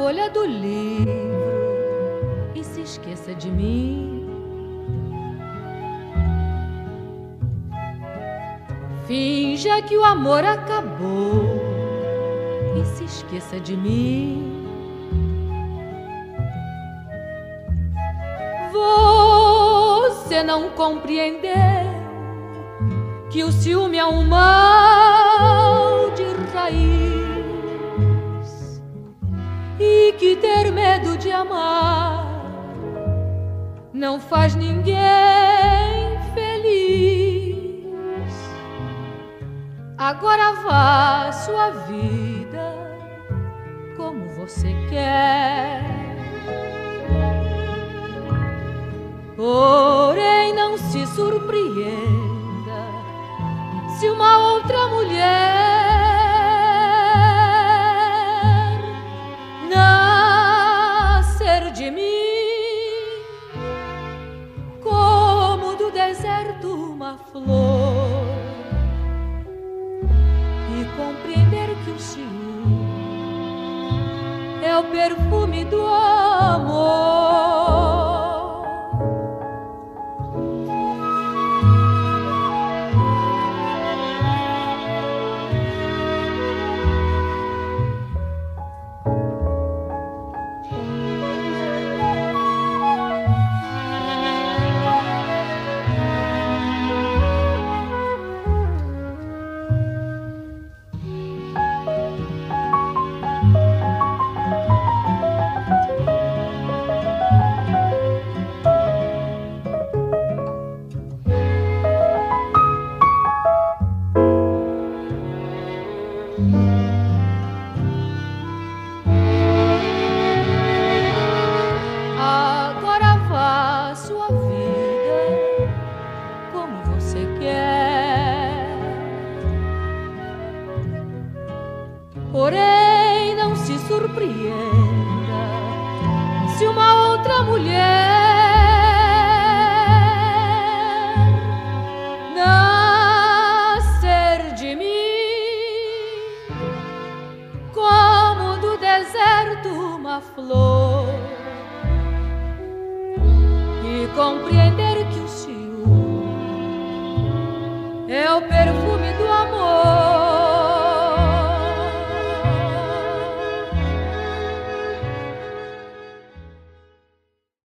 folha do livro e se esqueça de mim. Finja que o amor acabou e se esqueça de mim. Você não compreendeu que o ciúme é um mal que ter medo de amar não faz ninguém feliz. Agora vá sua vida como você quer. Porém, não se surpreenda se uma outra mulher deserto uma flor, e compreender que o ciúme é o perfume do amor. Agora vá sua vida como você quer. Porém, não se surpreenda se uma outra mulher deserto uma flor e compreender que o ciúme é o perfume